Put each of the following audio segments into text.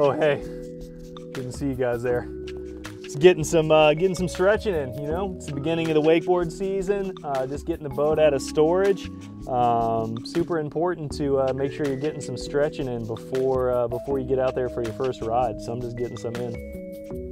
Oh, hey, didn't see you guys there. It's getting some uh, getting some stretching in. You know, it's the beginning of the wakeboard season. Uh, just getting the boat out of storage. Um, super important to uh, make sure you're getting some stretching in before uh, before you get out there for your first ride. So I'm just getting some in.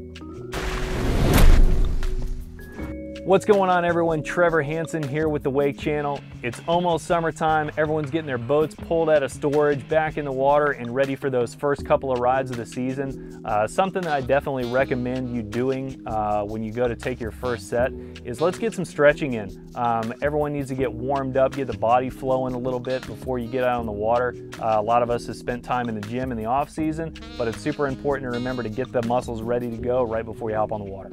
What's going on everyone? Trevor Hansen here with the Wake Channel. It's almost summertime. Everyone's getting their boats pulled out of storage, back in the water, and ready for those first couple of rides of the season. Uh, something that I definitely recommend you doing uh, when you go to take your first set is let's get some stretching in. Um, everyone needs to get warmed up, get the body flowing a little bit before you get out on the water. Uh, a lot of us have spent time in the gym in the off season, but it's super important to remember to get the muscles ready to go right before you hop on the water.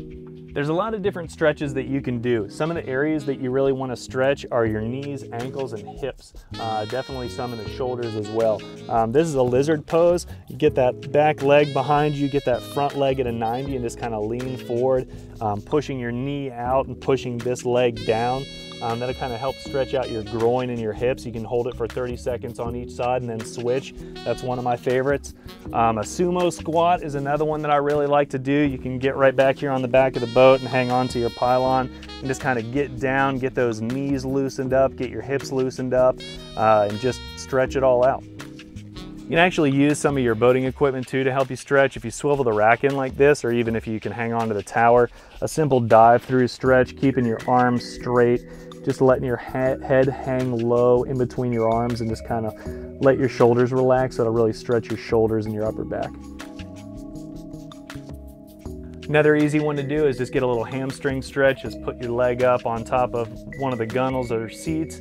There's a lot of different stretches that you can do. Some of the areas that you really want to stretch are your knees, ankles, and hips. Uh, definitely some of the shoulders as well. Um, this is a lizard pose. You get that back leg behind you, get that front leg at a 90 and just kind of lean forward, um, pushing your knee out and pushing this leg down. Um, that'll kind of help stretch out your groin and your hips. You can hold it for 30 seconds on each side and then switch. That's one of my favorites. Um, a sumo squat is another one that I really like to do. You can get right back here on the back of the boat and hang on to your pylon and just kind of get down, get those knees loosened up, get your hips loosened up, uh, and just stretch it all out. You can actually use some of your boating equipment too to help you stretch. If you swivel the rack in like this, or even if you can hang on to the tower, a simple dive through stretch, keeping your arms straight, just letting your head hang low in between your arms and just kind of let your shoulders relax. That'll really stretch your shoulders and your upper back. Another easy one to do is just get a little hamstring stretch. Just put your leg up on top of one of the gunnels or seats.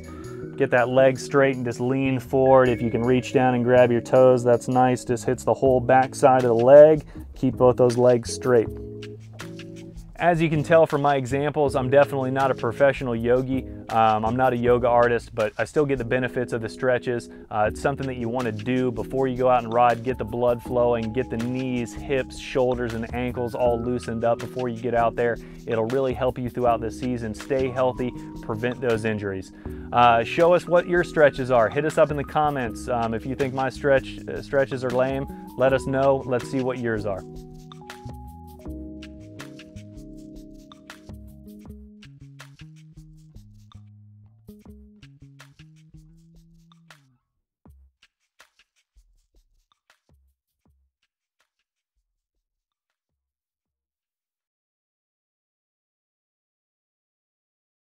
Get that leg straight and just lean forward. If you can reach down and grab your toes, that's nice. Just hits the whole back side of the leg. Keep both those legs straight. As you can tell from my examples, I'm definitely not a professional yogi. Um, I'm not a yoga artist, but I still get the benefits of the stretches. Uh, it's something that you want to do before you go out and ride, get the blood flowing, get the knees, hips, shoulders, and ankles all loosened up before you get out there. It'll really help you throughout the season. Stay healthy, prevent those injuries. Uh, show us what your stretches are. Hit us up in the comments. Um, if you think my stretch uh, stretches are lame, let us know. Let's see what yours are.